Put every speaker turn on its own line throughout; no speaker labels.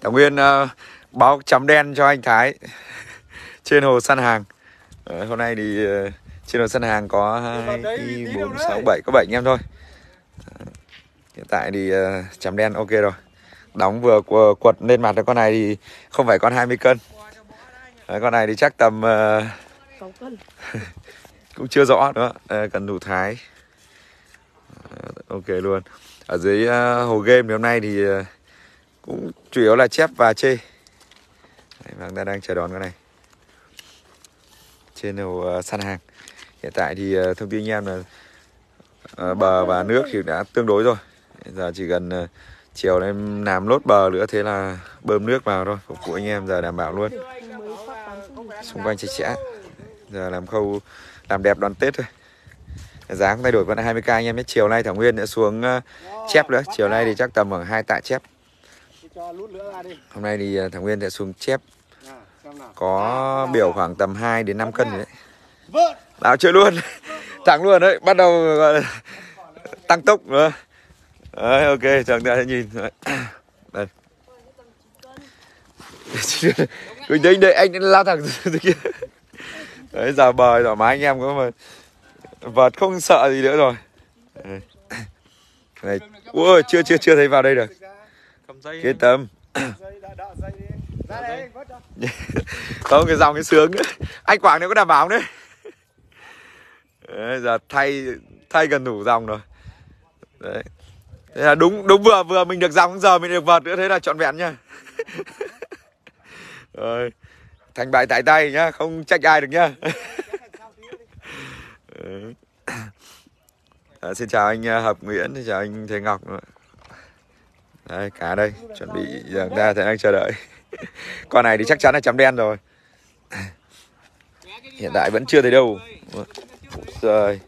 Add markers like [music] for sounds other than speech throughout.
Thảo Nguyên uh, báo chấm đen cho anh Thái [laughs] trên hồ săn hàng. Đấy, hôm nay thì uh, trên hồ săn hàng có hai, bốn, sáu, bảy có bảy anh em thôi. Hiện tại thì uh, chấm đen ok rồi. Đóng vừa quật lên mặt con này thì không phải con 20 cân. Đấy, con này thì chắc tầm uh, cân. [laughs] cũng chưa rõ nữa. Đây, cần đủ thái. Uh, ok luôn. Ở dưới uh, hồ game thì hôm nay thì uh, cũng chủ yếu là chép và chê. Đấy, vâng, và ta đang chờ đón cái này. Trên hồ ờ, uh, săn hàng. Hiện tại thì uh, thông tin anh em là uh, bờ và nước thì đã tương đối rồi. Giờ chỉ cần uh, chiều em làm lốt bờ nữa thế là bơm nước vào thôi phục vụ anh em giờ đảm bảo luôn. Xung quanh chặt chẽ. Giờ làm khâu làm đẹp đón tết thôi. Giá cũng thay đổi vẫn là 20k anh em nhé. Chiều nay thảo nguyên đã xuống uh, chép nữa. Chiều nay thì chắc tầm khoảng hai tạ chép. Hôm nay thì à, Thằng Nguyên sẽ xuống chép. Có biểu khoảng tầm 2 đến 5 cân đấy. Nào chơi luôn. [laughs] Thẳng luôn đấy. Bắt đầu tăng tốc nữa Đấy ok chẳng ta sẽ nhìn. [coughs] Đây. [laughs] Quỳnh đấy đây anh lao thẳng [laughs] từ kia Đấy giờ bời thoải mái anh em có mà Vợt không sợ gì nữa rồi. [coughs] Này, ui, chưa chưa chưa thấy vào đây được Cái tâm. Không [laughs] cái dòng cái sướng. Anh Quảng này có đảm bảo đấy? Đấy, giờ thay thay gần đủ dòng rồi. Đấy. Thế là đúng đúng vừa vừa mình được dòng giờ mình được vợt nữa thế là trọn vẹn nhá [laughs] rồi. Thành bại tại tay nhá không trách ai được nhá. [laughs] À, xin chào anh à, hợp nguyễn xin chào anh thế ngọc Đấy, cá đây, chuẩn bị giờ ra thì đang chờ đợi. [laughs] Con này thì chắc chắn là chấm đen rồi. [laughs] Hiện tại vẫn chưa thấy đâu. Rồi.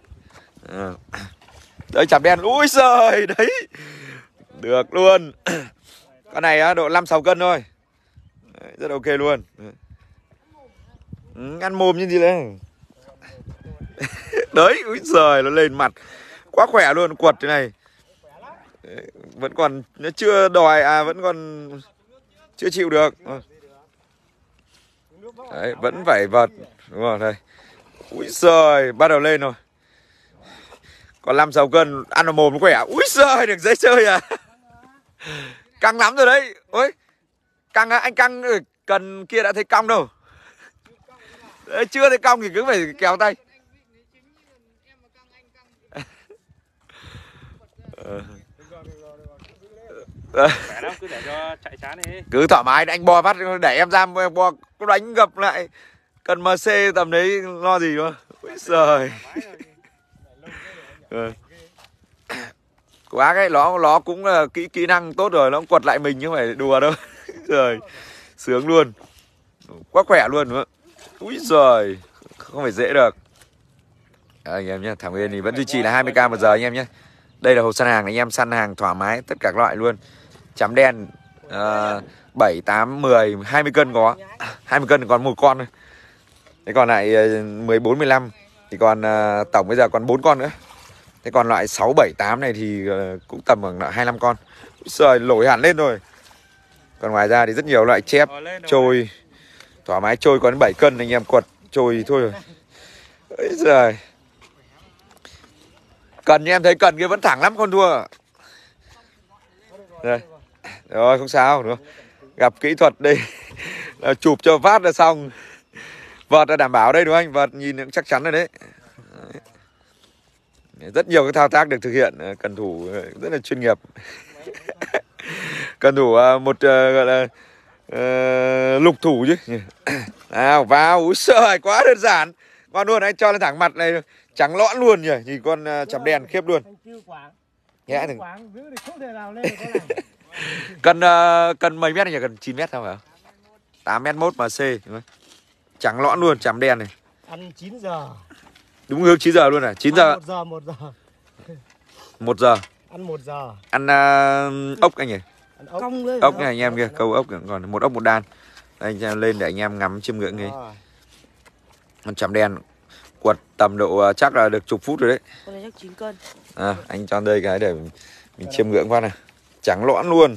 À. Ờ. Đây chấm đen. Úi giời, đấy. Được luôn. [clears throat] Con này á, độ 5 6 cân thôi. Đấy, rất ok luôn. Ừ, ăn mồm như gì đấy. [laughs] đấy, úi giời, nó lên mặt. Quá khỏe luôn, quật thế này vẫn còn nó chưa đòi à vẫn còn chưa chịu được. Đấy vẫn phải vật đúng rồi đây. Ui giời bắt đầu lên rồi. Còn 5 sáu cân ăn vào mồm nó khỏe ui giời được giấy chơi à? [laughs] Căng lắm rồi đấy. Ôi căng anh căng cần kia đã thấy cong đâu. Đấy, chưa thấy cong thì cứ phải kéo tay. Uh.
Cứ
thoải mái anh bo phát để em ra bo có đánh gập lại. Cần MC tầm đấy lo gì mà. Ôi [laughs] ừ. Quá cái nó nó cũng là kỹ kỹ năng tốt rồi, nó cũng quật lại mình chứ không phải đùa đâu. [laughs] rồi. Sướng luôn. Quá khỏe luôn nữa. Úi giời, không phải dễ được. Đấy, anh em nhé, Thảo Nguyên thì vẫn duy trì là 20k một giờ anh em nhé. Đây là hồ săn hàng, anh em săn hàng thoải mái tất cả các loại luôn. Chấm đen uh, 7, 8, 10, 20 cân có. 20 cân còn một con thôi. Thế còn lại 14, 15 Thì còn uh, tổng bây giờ còn 4 con nữa. Thế còn loại 6, 7, 8 này thì uh, cũng tầm khoảng 25 con. Trời lổi hẳn lên rồi. Còn ngoài ra thì rất nhiều loại chép Trôi. Thoải mái trôi có đến 7 cân anh em quật Trôi thôi rồi. Ôi giời Cần như em thấy cần kia vẫn thẳng lắm con thua. Đây. Rồi không sao đúng không? Gặp kỹ thuật đây [laughs] là chụp cho phát là xong. Vợt là đảm bảo đây đúng không anh? Vợt nhìn cũng chắc chắn rồi đấy. Rất nhiều cái thao tác được thực hiện ờ, Cần thủ ờ, rất là chuyên nghiệp. [laughs] Cần thủ ờ, một uh, gọi là uh, lục thủ chứ. Nào vào Úi trời quá đơn giản. Con luôn anh cho lên thẳng mặt này. Trắng lõn luôn nhỉ Nhìn con uh, chấm đèn khiếp luôn. Nhẽ thằng [laughs] cần uh, cần mấy mét nhỉ? Cần 9 mét không phải không 8 mét mốt mà C. Trắng lõn luôn chấm đen này.
Ăn 9 giờ.
Đúng hướng 9 giờ luôn à? 9 giờ.
1 giờ 1 giờ.
1 giờ.
Ăn 1 [laughs] giờ.
Ăn uh, ốc anh nhỉ?
Ăn ốc. Cong
ốc này anh em kia câu ốc còn một ốc một đan. Anh lên để anh em ngắm chiêm ngưỡng đi. Con chấm đen quật tầm độ uh, chắc là được chục phút rồi đấy.
Con này chắc 9 cân.
À, anh cho đây cái để mình chiêm ngưỡng qua này. Trắng lõn luôn.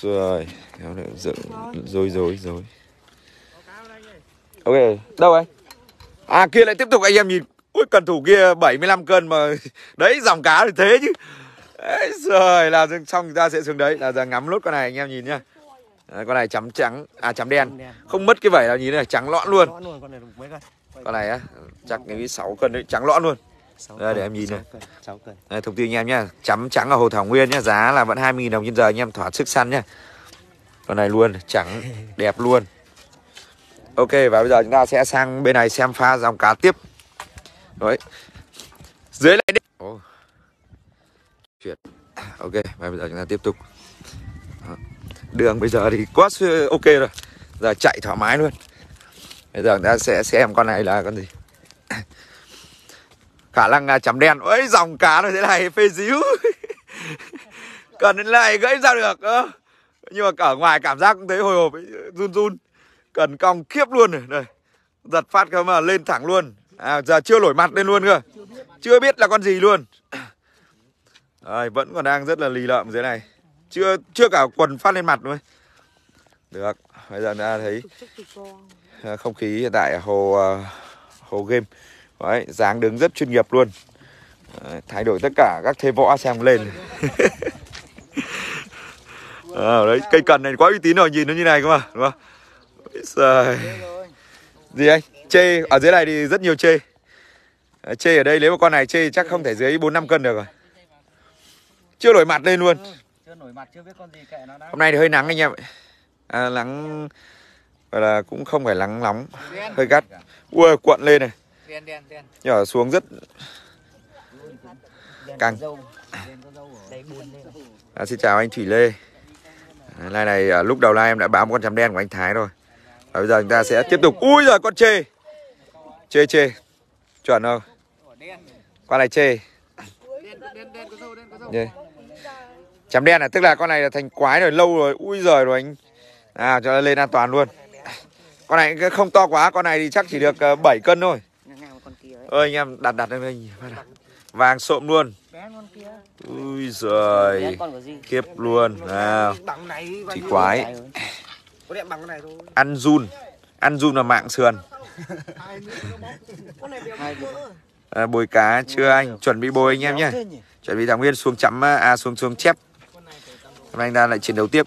Rồi kéo lại dựng rồi rồi rồi ok đâu anh? À kia lại tiếp tục anh em nhìn. Ui cần thủ kia 75 cân mà. [laughs] Đấy dòng cá thì thế chứ. Đấy rồi là xong chúng ta sẽ xuống đấy. Là giờ ngắm lốt con này anh em nhìn nhá. Đấy, con này chấm trắng à chấm đen. Không mất cái vảy nào nhìn này trắng lõn luôn.
Lõn luôn con này
á chắc nghĩ 6 cân. đấy trắng lõn luôn. Đây, để em nhìn này. Đây, thông tin anh em nhá. Chấm trắng ở hồ thảo nguyên nhá giá là vẫn 20.000 đồng trên giờ anh em thỏa sức săn nhá. Con này luôn trắng [laughs] đẹp luôn. Ok và bây giờ chúng ta sẽ sang bên này xem pha dòng cá tiếp. Đấy. Dưới lại đi. Ồ. chuyện ok và bây giờ chúng ta tiếp tục. Đó. đường bây giờ thì quá ok rồi. Giờ chạy thoải mái luôn bây giờ ta sẽ xem con này là con gì? [coughs] Khả năng là chấm đen. Ôi dòng cá nó thế này phê díu. [laughs] Cần đến lại gãy ra được ơ. nhưng mà ở ngoài cảm giác cũng thấy hồi hộp ấy, run run. Cần cong khiếp luôn này. Đây giật phát cơ mà lên thẳng luôn. À giờ chưa nổi mặt lên luôn cơ. Chưa biết là con gì luôn. [coughs] Đây, vẫn còn đang rất là lì lợm dưới này. Chưa chưa cả quần phát lên mặt luôn được bây giờ đã thấy à, không khí hiện tại ở hồ à, hồ game. Đấy dáng đứng rất chuyên nghiệp luôn. Đấy, thay đổi tất cả các thế võ xem lên. À, [laughs] đấy cây cần này quá uy tín rồi nhìn nó như này cơ mà đúng không? Ôi giời. gì anh? Chê ở dưới này thì rất nhiều chê. Chê ở đây nếu mà con này chê chắc không thể dưới bốn năm cân được rồi. Chưa nổi mặt lên luôn.
Chưa nổi mặt chưa biết con gì kệ nó đã.
Hôm nay thì hơi nắng anh em ạ à, nắng gọi là cũng không phải nắng nóng. Hơi gắt. Ui cuộn lên này. Nhỏ xuống rất Căng. à, xin chào anh Thủy Lê. À, Lai này à, lúc đầu live em đã báo một con chấm đen của anh Thái rồi. Và bây giờ chúng ta sẽ tiếp tục. Ui giời con chê. Chê chê. Chuẩn không? Con này chê. Chấm đen này tức là con này là thành quái rồi lâu rồi. Ui giời rồi anh à cho nó lên an toàn luôn. Con này không to quá con này thì chắc chỉ được uh, 7 cân thôi. Ơi anh em đặt đặt lên nào. vàng sộm luôn. Ui giời kiếp luôn. Nào
này
chị quái. Ăn run. Ăn run là mạng sườn. [laughs] À, bồi cá chưa anh? Chuẩn bị bồi anh em nhé chuẩn bị thảo nguyên xuống chấm à xuống xuống chép. Nay anh ta lại chiến đấu tiếp.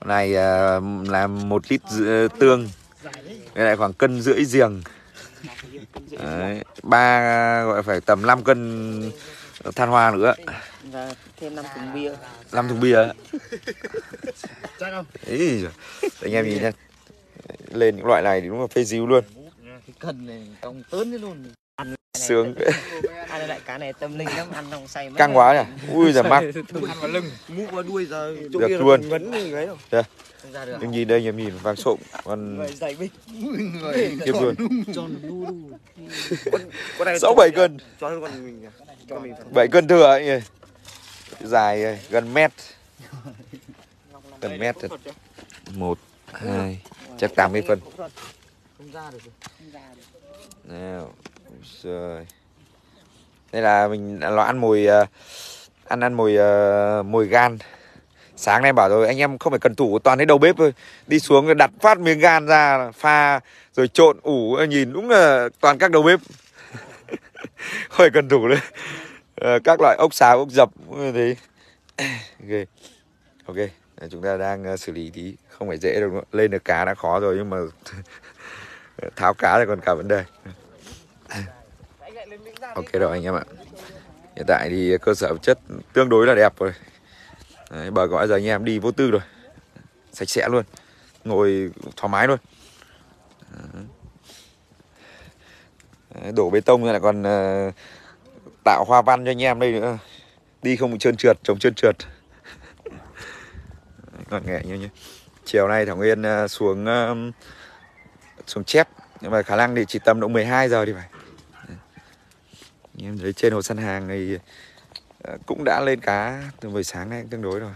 Con này à, làm một lít tương. Cái này khoảng cân rưỡi giềng. Đấy, ba gọi phải tầm 5 cân than hoa nữa.
Và thêm năm thùng bia.
Năm thùng bia
chắc không?
Ý giời. anh em nhìn nhá. Lên những loại này thì đúng là phê díu luôn.
Cái cần này cong tớn luôn ăn
sướng
ăn lại cá này tâm linh lắm ăn không say mất
căng quá nhỉ? Ui giời mắc [laughs]
ăn vào lưng. Mũ vào đuôi giờ
Được luôn.
ngấn như ấy đâu
được. Em nhìn đây em nhìn vàng sộm. Còn kiếp luôn. [laughs]
Tròn đu đu. Con này
sáu bảy cân.
cho hơn con mình cho mình
bảy cân thừa ấy nhỉ dài ấy, gần mét. Gần mét thật một hai chắc 80 phân
không ra được rồi. không ra được
nào rồi đây là mình nó ăn mùi ờ, ăn ăn mùi ờ, mùi gan. Sáng nay bảo rồi, anh em không phải cần tủ toàn thấy đầu bếp thôi. Đi xuống đặt phát miếng gan ra, pha, rồi trộn, ủ nhìn đúng là toàn các đầu bếp. [laughs] Không phải cần tủ nữa ờ, các loại ốc xào, ốc dập thế. [coughs] Ok. Ok. Chúng ta đang xử lý tí. Không phải dễ đâu lên được cá đã khó rồi, nhưng mà [laughs] tháo cá là còn cả vấn đề. [laughs] ok rồi anh em ạ. Hiện tại thì cơ sở vật chất tương đối là đẹp rồi. Đấy, bờ gọi giờ anh em đi vô tư rồi. Sạch sẽ luôn. Ngồi thoải mái luôn. Đấy, đổ bê tông ra lại còn ờ, tạo hoa văn cho anh em đây nữa. Đi không bị trơn trượt chống trơn trượt. [laughs] Ngọt nghẻ như nhé chiều nay thảo nguyên ờ, xuống xuống chép. Nhưng mà khả năng thì chỉ tầm độ 12 giờ thì phải em thấy trên hồ săn hàng thì ờ, cũng đã lên cá từ buổi sáng nay tương đối rồi.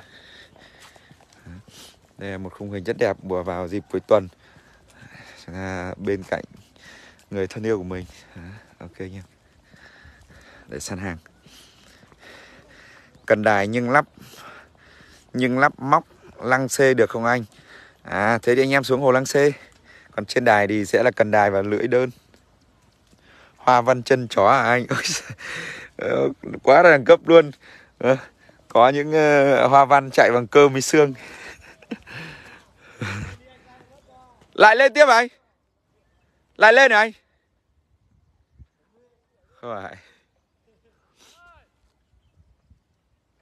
Đây là một khung hình rất đẹp bùa vào dịp cuối tuần. À, bên cạnh người thân yêu của mình. À, ok nha. để săn hàng. Cần đài nhưng lắp nhưng lắp móc lăng xê được không anh? À thế thì anh em xuống hồ lăng xê. Còn trên đài thì sẽ là cần đài và lưỡi đơn hoa văn chân chó à anh? [laughs] Ờ, quá là đẳng cấp luôn ờ, có những ờ, hoa văn chạy bằng cơm với xương. [laughs] Lại lên tiếp anh. Lại lên này anh. Không phải.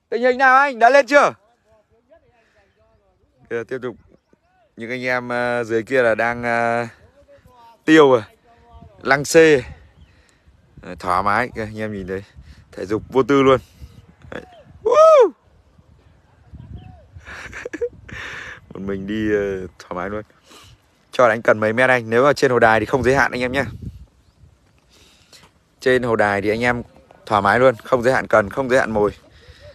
Tình hình nào anh? Đã lên chưa? Bây giờ tiếp tục. Những anh em dưới kia là đang tiêu à. Lăng xê. Ờ, thoải mái. Kìa, anh em nhìn đấy thể dục vô tư luôn. [laughs] Một mình đi ờ, thoải mái luôn. Cho đánh cần mấy mét anh. Nếu mà trên hồ đài thì không giới hạn anh em nhé. Trên hồ đài thì anh em thoải mái luôn. Không giới hạn cần, không giới hạn mồi.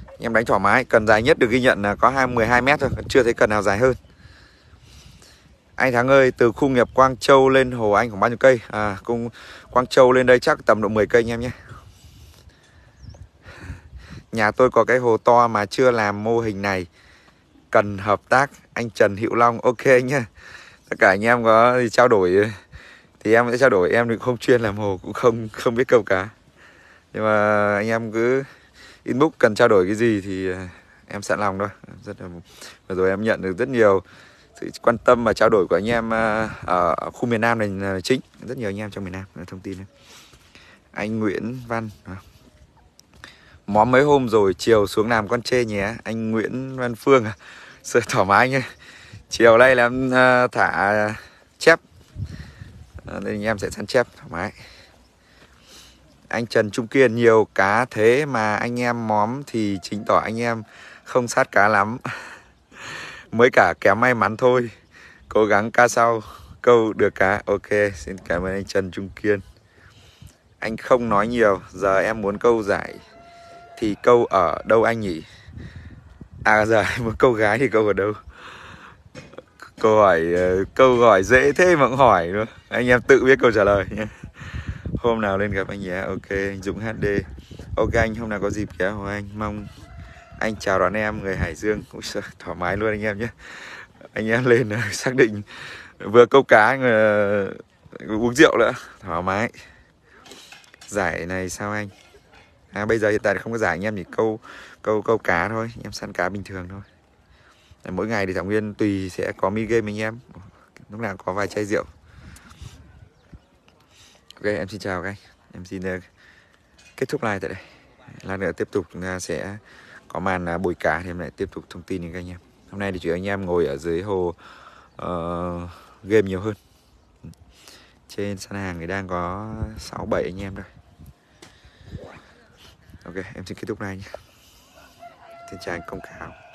Anh em đánh thoải mái. Cần dài nhất được ghi nhận là có hai 12 mét thôi. Chưa thấy cần nào dài hơn anh Thắng ơi, từ khu nghiệp Quang Châu lên hồ anh khoảng bao nhiêu cây? À cùng Quang Châu lên đây chắc tầm độ 10 cây anh em nhé. Nhà tôi có cái hồ to mà chưa làm mô hình này. Cần hợp tác, anh Trần Hữu Long, ok nhá tất cả anh em có thì trao đổi, thì em sẽ trao đổi, em thì không chuyên làm hồ, cũng không không biết câu cá. Nhưng mà anh em cứ inbox cần trao đổi cái gì thì à, em sẵn lòng thôi. Rất là vừa rồi em nhận được rất nhiều sự quan tâm và trao đổi của anh em ờ, ở khu miền Nam này ờ, là chính rất nhiều anh em trong miền Nam, thông tin đấy. anh Nguyễn Văn món móm mấy hôm rồi chiều xuống làm con chê nhé. Anh Nguyễn Văn Phương à. Sự thoải mái nhé chiều nay là em ờ, thả chép. Nên anh em sẽ săn chép thoải mái anh Trần Trung Kiên, nhiều cá thế mà anh em móm thì chính tỏ anh em không sát cá lắm. [laughs] mới cả kém may mắn thôi. Cố gắng ca sau. Câu được cá. Ok, xin cảm ơn anh Trần Trung Kiên. Anh không nói nhiều. Giờ em muốn câu giải thì câu ở đâu anh nhỉ? À giờ một muốn câu gái thì câu ở đâu? Câu hỏi ờ, câu hỏi dễ thế mà cũng hỏi nữa. Anh em tự biết câu trả lời nhé. Hôm nào lên gặp anh nhé. Ok, anh Dũng HD ok anh, hôm nào có dịp ghé của anh, mong anh chào đón em, người Hải Dương. Cũng thoải mái luôn anh em nhé. Anh em lên ờ, [laughs] xác định vừa câu cá vừa uống rượu nữa. Thoải mái. Giải này sao anh? À bây giờ hiện tại không có giải, anh em chỉ câu câu câu cá thôi. Anh em săn cá bình thường thôi. Mỗi ngày thì Thảo Nguyên tùy sẽ có mi game anh em. Lúc nào có vài chai rượu. Ok, em xin chào các anh. Em xin ờ, kết thúc live tại đây. Lát nữa tiếp tục chúng ta sẽ có màn uh, bồi cá thì em lại tiếp tục thông tin đến các anh em. Hôm nay thì chủ anh em ngồi ở dưới hồ uh, game nhiều hơn. Trên sân hàng thì đang có 6 7 anh em rồi ok em xin kết thúc này nhé. Xin chào anh công cáo